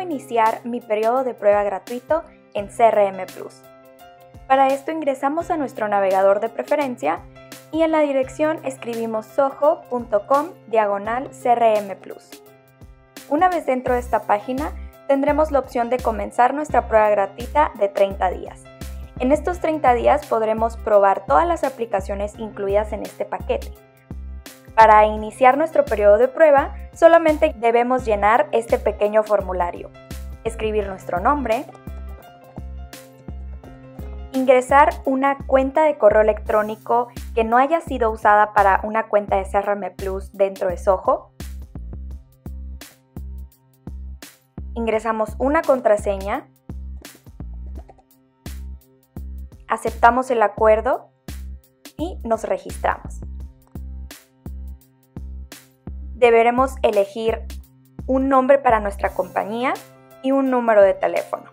iniciar mi periodo de prueba gratuito en CRM Plus. Para esto ingresamos a nuestro navegador de preferencia y en la dirección escribimos soho.com diagonal CRM Plus. Una vez dentro de esta página, tendremos la opción de comenzar nuestra prueba gratuita de 30 días. En estos 30 días podremos probar todas las aplicaciones incluidas en este paquete. Para iniciar nuestro periodo de prueba, solamente debemos llenar este pequeño formulario, escribir nuestro nombre, ingresar una cuenta de correo electrónico que no haya sido usada para una cuenta de CRM Plus dentro de Soho, ingresamos una contraseña, aceptamos el acuerdo y nos registramos. Deberemos elegir un nombre para nuestra compañía y un número de teléfono.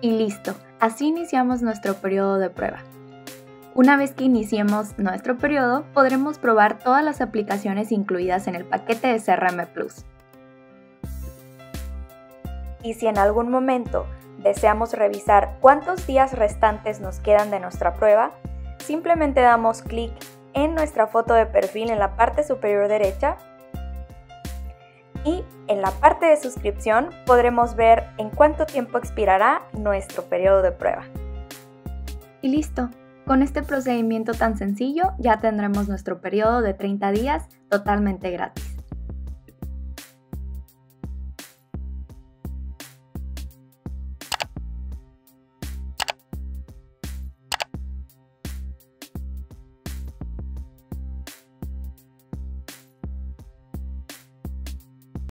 Y listo, así iniciamos nuestro periodo de prueba. Una vez que iniciemos nuestro periodo, podremos probar todas las aplicaciones incluidas en el paquete de CRM Plus. Y si en algún momento deseamos revisar cuántos días restantes nos quedan de nuestra prueba, simplemente damos clic en nuestra foto de perfil en la parte superior derecha y en la parte de suscripción podremos ver en cuánto tiempo expirará nuestro periodo de prueba. Y listo, con este procedimiento tan sencillo ya tendremos nuestro periodo de 30 días totalmente gratis.